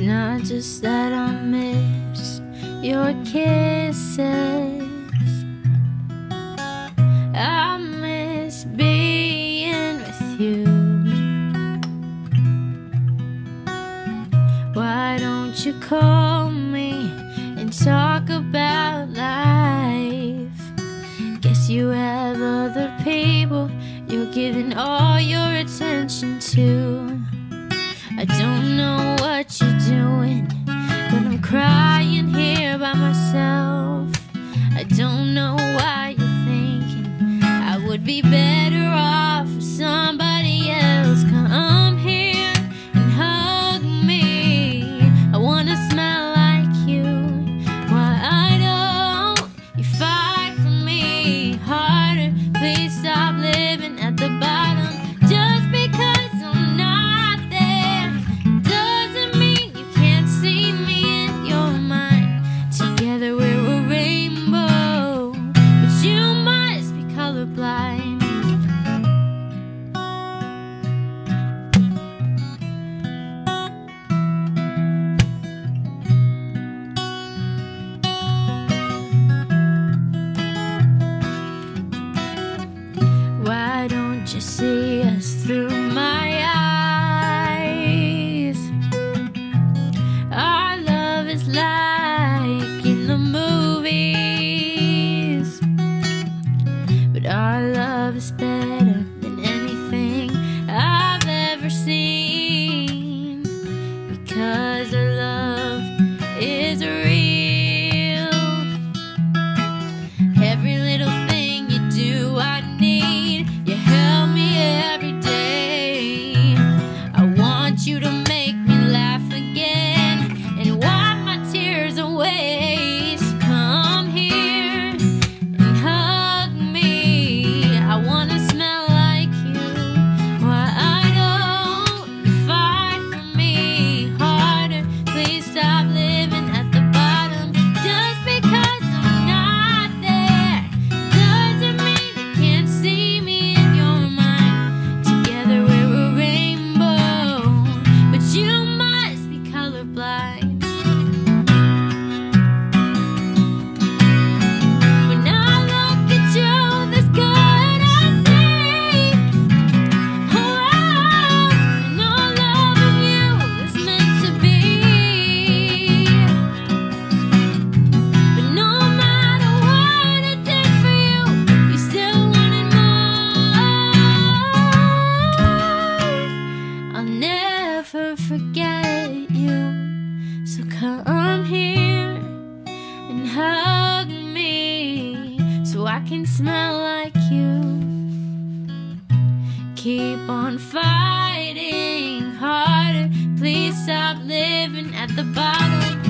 not just that I miss your kisses. I miss being with you. Why don't you call me and talk about life? Guess you have other people you're giving all your attention to. I don't know be better. can smell like you. Keep on fighting harder. Please stop living at the bottom.